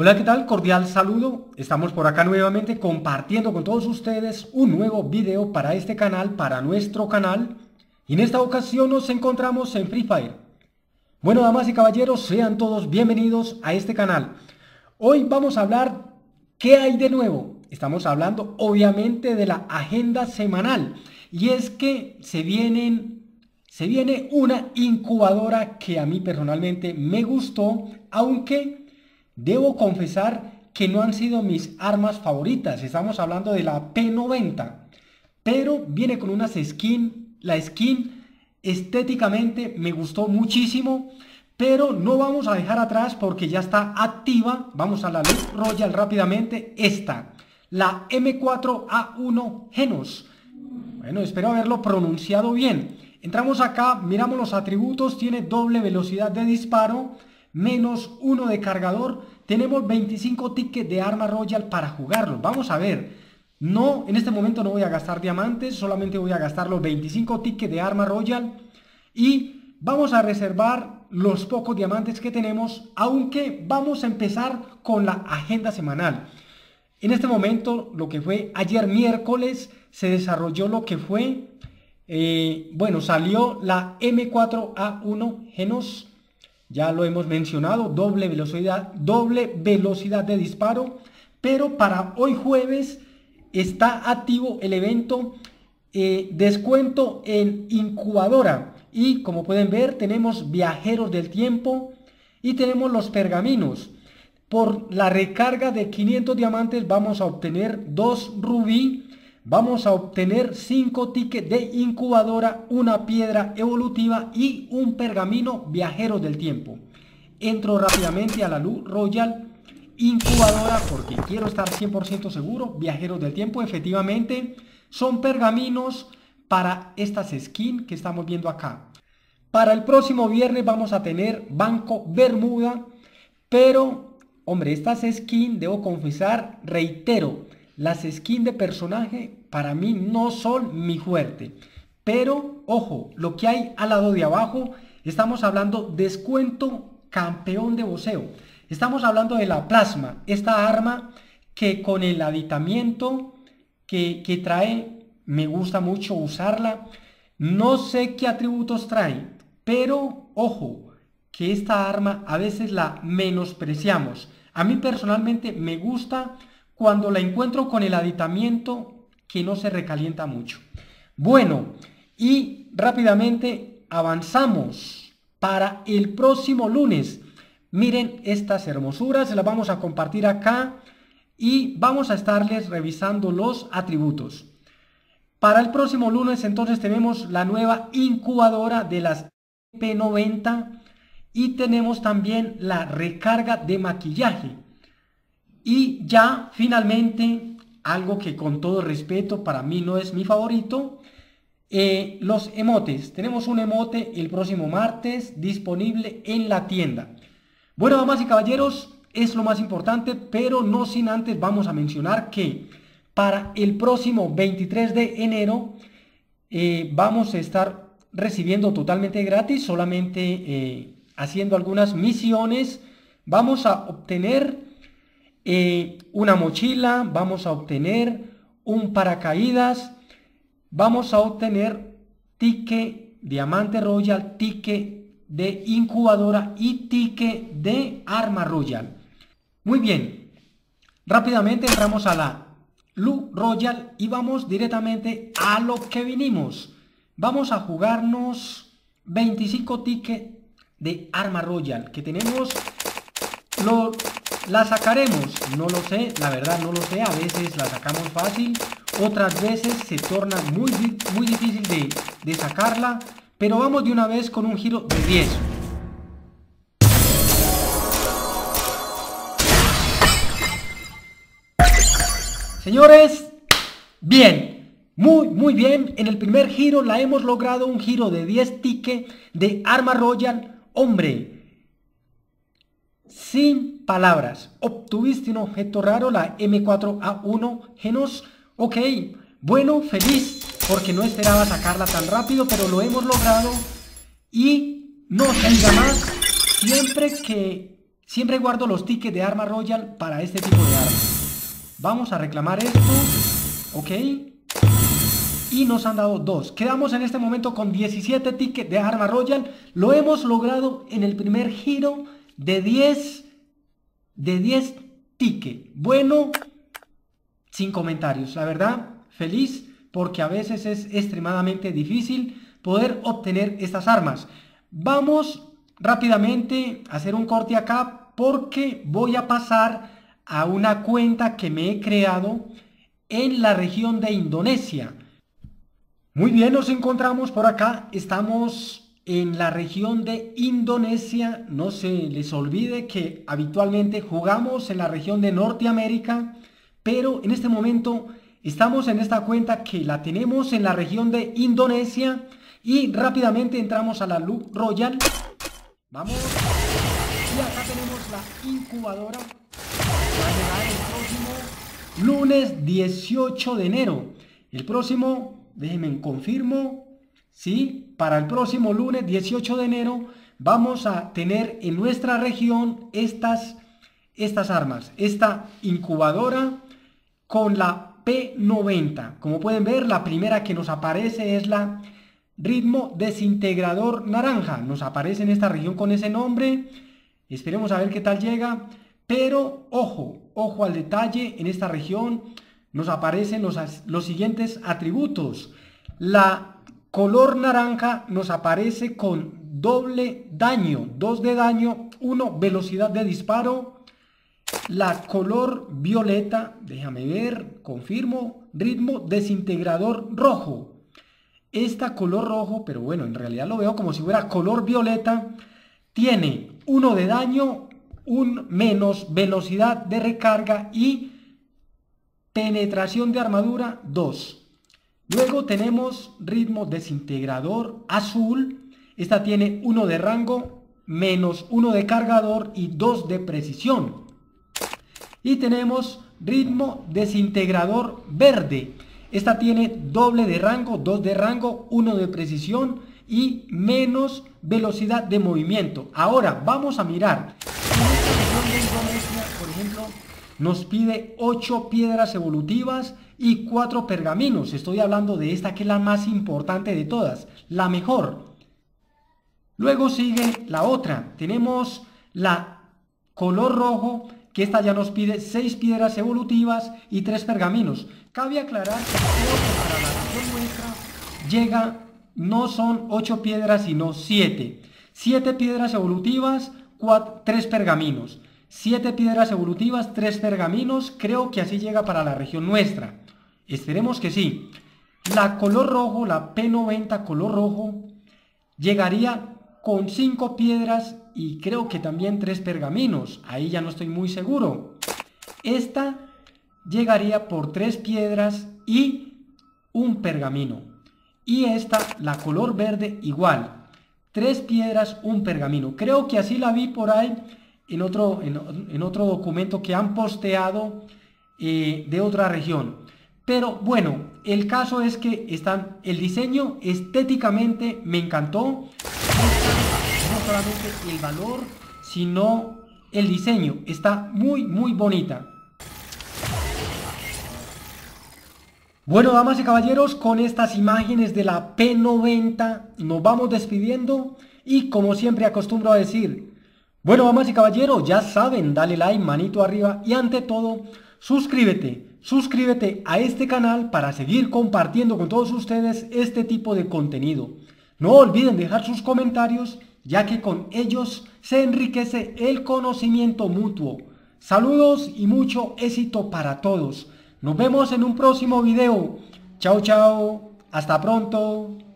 Hola, ¿qué tal? Cordial saludo. Estamos por acá nuevamente compartiendo con todos ustedes un nuevo video para este canal, para nuestro canal. Y en esta ocasión nos encontramos en Free Fire. Bueno, damas y caballeros, sean todos bienvenidos a este canal. Hoy vamos a hablar qué hay de nuevo. Estamos hablando obviamente de la agenda semanal. Y es que se se viene una incubadora que a mí personalmente me gustó, aunque Debo confesar que no han sido mis armas favoritas. Estamos hablando de la P90. Pero viene con unas skin. La skin estéticamente me gustó muchísimo. Pero no vamos a dejar atrás porque ya está activa. Vamos a la luz Royal rápidamente. Esta. La M4A1 Genos. Bueno, espero haberlo pronunciado bien. Entramos acá, miramos los atributos. Tiene doble velocidad de disparo menos uno de cargador, tenemos 25 tickets de arma royal para jugarlo. Vamos a ver. No, en este momento no voy a gastar diamantes, solamente voy a gastar los 25 tickets de arma royal. Y vamos a reservar los pocos diamantes que tenemos, aunque vamos a empezar con la agenda semanal. En este momento, lo que fue ayer miércoles, se desarrolló lo que fue, eh, bueno, salió la M4A1 Genos ya lo hemos mencionado, doble velocidad, doble velocidad de disparo, pero para hoy jueves está activo el evento eh, descuento en incubadora y como pueden ver tenemos viajeros del tiempo y tenemos los pergaminos. Por la recarga de 500 diamantes vamos a obtener dos rubí vamos a obtener 5 tickets de incubadora, una piedra evolutiva y un pergamino viajero del tiempo. Entro rápidamente a la luz royal incubadora porque quiero estar 100% seguro. Viajeros del tiempo, efectivamente, son pergaminos para estas skins que estamos viendo acá. Para el próximo viernes vamos a tener Banco Bermuda, pero, hombre, estas skins, debo confesar, reitero, las skins de personaje para mí no son mi fuerte. Pero, ojo, lo que hay al lado de abajo, estamos hablando descuento campeón de voceo. Estamos hablando de la plasma, esta arma que con el aditamiento que, que trae, me gusta mucho usarla. No sé qué atributos trae, pero ojo, que esta arma a veces la menospreciamos. A mí personalmente me gusta cuando la encuentro con el aditamiento que no se recalienta mucho. Bueno, y rápidamente avanzamos para el próximo lunes. Miren estas hermosuras, las vamos a compartir acá y vamos a estarles revisando los atributos. Para el próximo lunes entonces tenemos la nueva incubadora de las P90 y tenemos también la recarga de maquillaje. Y ya finalmente, algo que con todo respeto para mí no es mi favorito, eh, los emotes. Tenemos un emote el próximo martes disponible en la tienda. Bueno, damas y caballeros, es lo más importante, pero no sin antes vamos a mencionar que para el próximo 23 de enero eh, vamos a estar recibiendo totalmente gratis, solamente eh, haciendo algunas misiones. Vamos a obtener una mochila, vamos a obtener un paracaídas, vamos a obtener ticket diamante royal, ticket de incubadora y ticket de arma royal. Muy bien, rápidamente entramos a la Lu Royal y vamos directamente a lo que vinimos. Vamos a jugarnos 25 tickets de arma royal que tenemos lo, ¿La sacaremos? No lo sé, la verdad no lo sé. A veces la sacamos fácil, otras veces se torna muy, muy difícil de, sacarla. Pero vamos de una vez con un giro de 10. Señores, bien, muy, muy bien. En el primer giro la hemos logrado un giro de 10 tickets de Arma Royal. Hombre, sin palabras. Obtuviste un objeto raro, la M4A1 Genos. Ok, bueno, feliz, porque no esperaba sacarla tan rápido, pero lo hemos logrado. Y no se diga más, siempre que Siempre guardo los tickets de arma royal para este tipo de armas. Vamos a reclamar esto. Ok. Y nos han dado dos. Quedamos en este momento con 17 tickets de arma royal. Lo hemos logrado en el primer giro de 10. De 10 tickets. Bueno, sin comentarios. La verdad, feliz porque a veces es extremadamente difícil poder obtener estas armas. Vamos rápidamente a hacer un corte acá porque voy a pasar a una cuenta que me he creado en la región de Indonesia. Muy bien, nos encontramos por acá. Estamos en la región de Indonesia. No se les olvide que habitualmente jugamos en la región de Norteamérica, pero en este momento estamos en esta cuenta que la tenemos en la región de Indonesia y rápidamente entramos a la Loop Royal. Vamos. Y acá tenemos la incubadora. Va a llegar el próximo lunes 18 de enero. El próximo, déjenme confirmo. Sí, para el próximo lunes 18 de enero vamos a tener en nuestra región estas, estas armas. Esta incubadora con la P90. Como pueden ver, la primera que nos aparece es la ritmo desintegrador naranja. Nos aparece en esta región con ese nombre. Esperemos a ver qué tal llega. Pero ojo, ojo al detalle. En esta región nos aparecen los, los siguientes atributos. La color naranja nos aparece con doble daño. 2 de daño, 1 velocidad de disparo. La color violeta, déjame ver, confirmo, ritmo desintegrador rojo esta color rojo, pero bueno, en realidad lo veo como si fuera color violeta, tiene uno de daño, un menos velocidad de recarga y penetración de armadura 2. Luego tenemos ritmo desintegrador azul. Esta tiene uno de rango, menos uno de cargador y 2 de precisión. Y tenemos ritmo desintegrador verde. Esta tiene doble de rango, 2 de rango, 1 de precisión y menos velocidad de movimiento. Ahora vamos a mirar. Nos pide 8 piedras evolutivas y 4 pergaminos. Estoy hablando de esta que es la más importante de todas, la mejor. Luego sigue la otra. Tenemos la color rojo que esta ya nos pide 6 piedras evolutivas y 3 pergaminos. Cabe aclarar que para la nuestra llega, no son 8 piedras, sino 7. 7 piedras evolutivas, 3 pergaminos. 7 piedras evolutivas, 3 pergaminos. Creo que así llega para la región nuestra. Esperemos que sí. La color rojo, la P90 color rojo, llegaría con 5 piedras y creo que también 3 pergaminos. Ahí ya no estoy muy seguro. Esta llegaría por tres piedras y un pergamino. Y esta, la color verde, igual. Tres piedras, un pergamino. Creo que así la vi por ahí en otro, en, otro documento que han posteado eh, de otra región. Pero bueno, el caso es que están, el diseño estéticamente me encantó. No solamente el valor, sino el diseño. Está muy, muy bonita. Bueno, damas y caballeros, con estas imágenes de la P90 nos vamos despidiendo y como siempre acostumbro a decir, bueno, damas y caballeros, ya saben, dale like, manito arriba y ante todo, suscríbete, suscríbete a este canal para seguir compartiendo con todos ustedes este tipo de contenido. No olviden dejar sus comentarios, ya que con ellos se enriquece el conocimiento mutuo. Saludos y mucho éxito para todos. Nos vemos en un próximo video. Chao, chao. Hasta pronto.